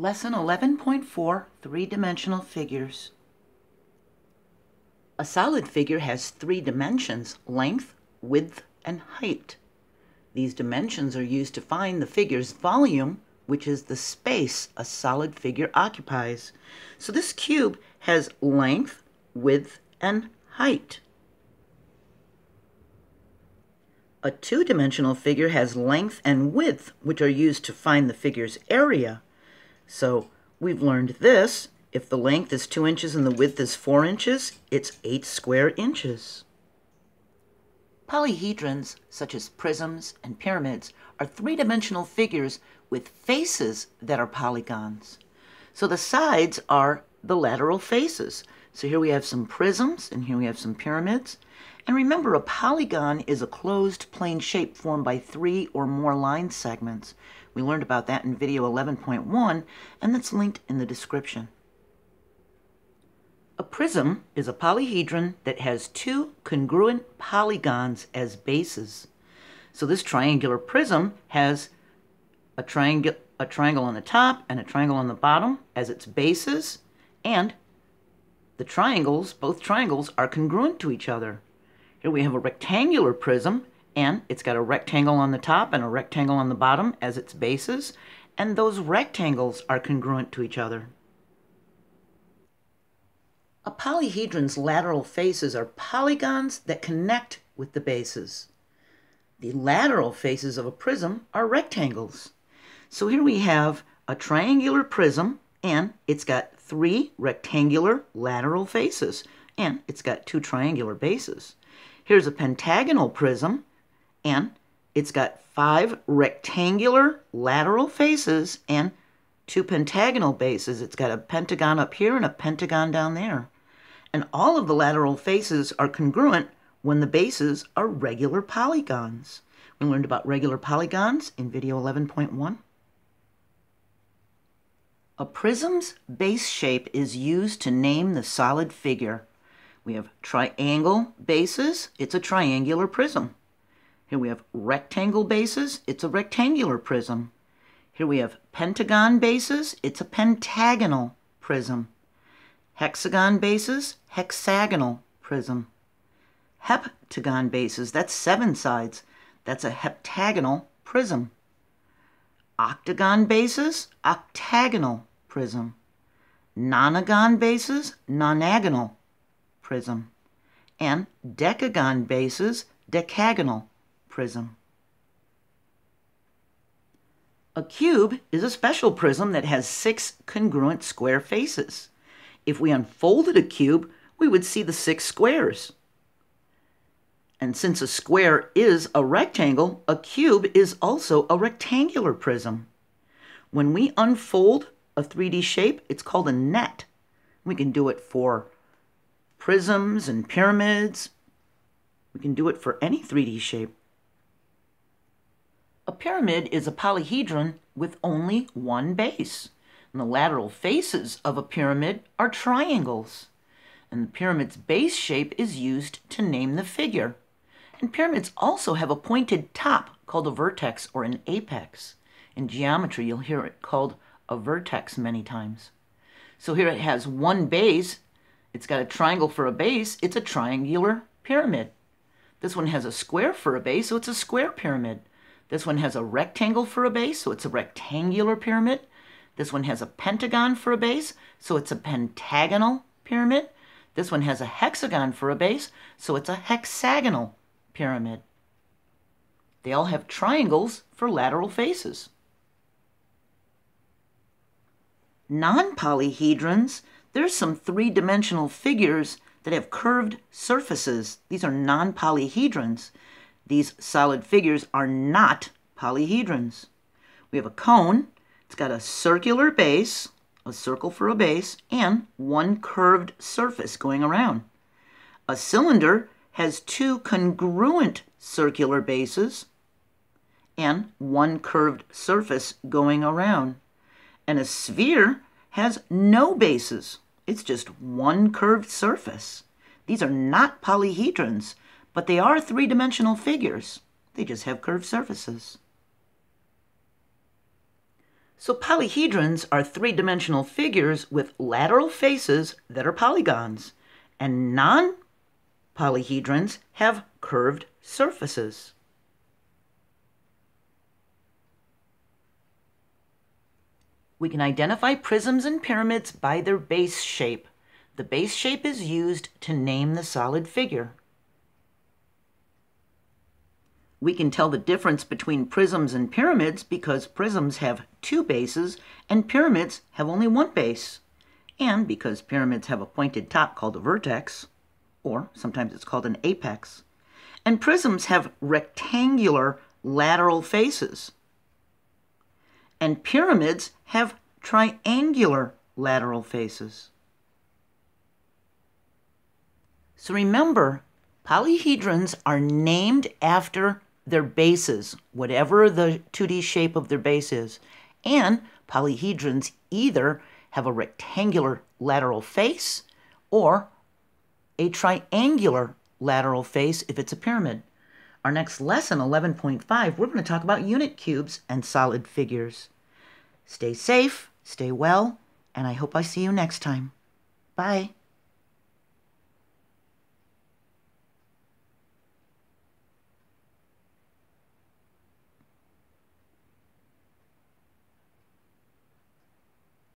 Lesson 11.4 Three-Dimensional Figures. A solid figure has three dimensions, length, width, and height. These dimensions are used to find the figure's volume, which is the space a solid figure occupies. So this cube has length, width, and height. A two-dimensional figure has length and width, which are used to find the figure's area. So we've learned this. If the length is 2 inches and the width is 4 inches, it's 8 square inches. Polyhedrons, such as prisms and pyramids, are three-dimensional figures with faces that are polygons. So the sides are the lateral faces. So here we have some prisms, and here we have some pyramids. And remember, a polygon is a closed plane shape formed by three or more line segments. We learned about that in video 11.1, and that's linked in the description. A prism is a polyhedron that has two congruent polygons as bases. So this triangular prism has a, triangle, a triangle on the top and a triangle on the bottom as its bases, and the triangles, both triangles, are congruent to each other. Here we have a rectangular prism and it's got a rectangle on the top and a rectangle on the bottom as its bases, and those rectangles are congruent to each other. A polyhedron's lateral faces are polygons that connect with the bases. The lateral faces of a prism are rectangles. So here we have a triangular prism, and it's got three rectangular lateral faces, and it's got two triangular bases. Here's a pentagonal prism, and it's got five rectangular lateral faces and two pentagonal bases. It's got a pentagon up here and a pentagon down there. And all of the lateral faces are congruent when the bases are regular polygons. We learned about regular polygons in video 11.1. A prism's base shape is used to name the solid figure. We have triangle bases, it's a triangular prism. Here we have rectangle bases, it's a rectangular prism. Here we have pentagon bases, it's a pentagonal prism. Hexagon bases, hexagonal prism. Heptagon bases, that's seven sides, that's a heptagonal prism. Octagon bases, octagonal prism. Nonagon bases, nonagonal prism. And decagon bases, decagonal prism. A cube is a special prism that has six congruent square faces. If we unfolded a cube, we would see the six squares. And since a square is a rectangle, a cube is also a rectangular prism. When we unfold a 3D shape, it's called a net. We can do it for prisms and pyramids. We can do it for any 3D shape. A pyramid is a polyhedron with only one base. And the lateral faces of a pyramid are triangles. And the pyramid's base shape is used to name the figure. And pyramids also have a pointed top called a vertex or an apex. In geometry, you'll hear it called a vertex many times. So here it has one base. It's got a triangle for a base. It's a triangular pyramid. This one has a square for a base, so it's a square pyramid. This one has a rectangle for a base, so it's a rectangular pyramid. This one has a pentagon for a base, so it's a pentagonal pyramid. This one has a hexagon for a base, so it's a hexagonal pyramid. They all have triangles for lateral faces. Non-polyhedrons, there's some three-dimensional figures that have curved surfaces. These are non-polyhedrons. These solid figures are not polyhedrons. We have a cone. It's got a circular base, a circle for a base, and one curved surface going around. A cylinder has two congruent circular bases and one curved surface going around. And a sphere has no bases. It's just one curved surface. These are not polyhedrons. But they are three-dimensional figures. They just have curved surfaces. So polyhedrons are three-dimensional figures with lateral faces that are polygons, and non-polyhedrons have curved surfaces. We can identify prisms and pyramids by their base shape. The base shape is used to name the solid figure. We can tell the difference between prisms and pyramids because prisms have two bases and pyramids have only one base. And because pyramids have a pointed top called a vertex, or sometimes it's called an apex. And prisms have rectangular lateral faces and pyramids have triangular lateral faces. So remember, polyhedrons are named after their bases, whatever the 2D shape of their base is. And polyhedrons either have a rectangular lateral face or a triangular lateral face if it's a pyramid. Our next lesson, 11.5, we're going to talk about unit cubes and solid figures. Stay safe, stay well, and I hope I see you next time. Bye.